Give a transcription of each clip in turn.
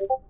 you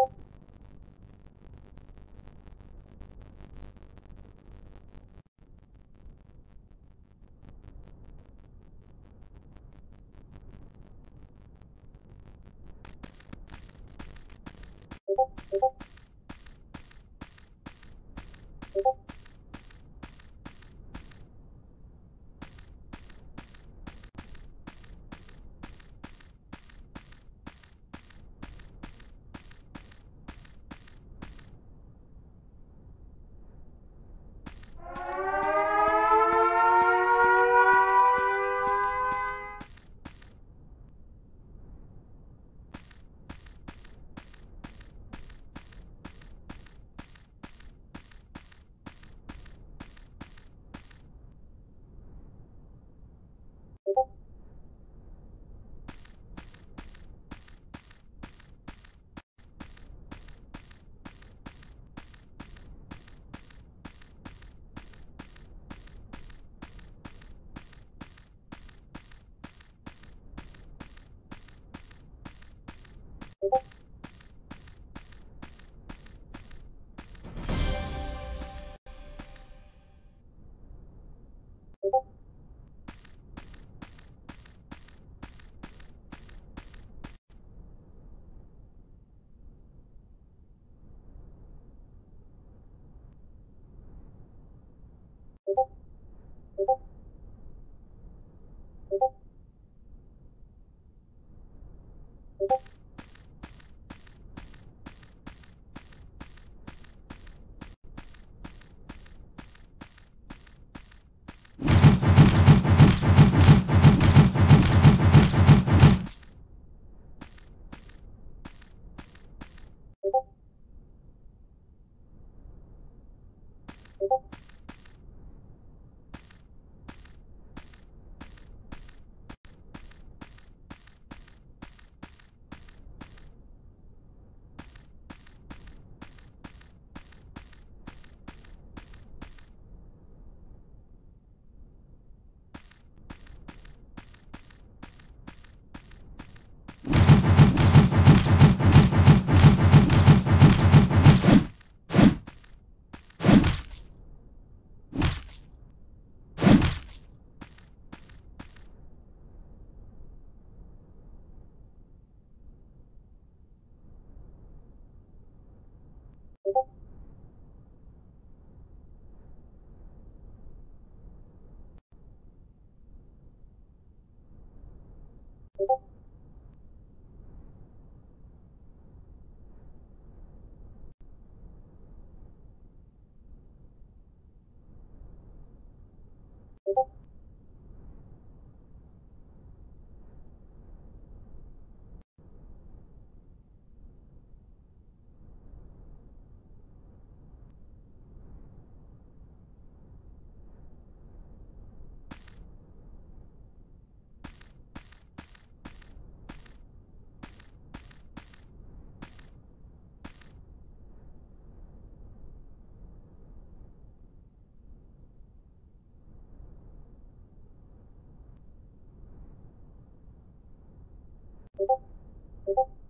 you. you you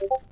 you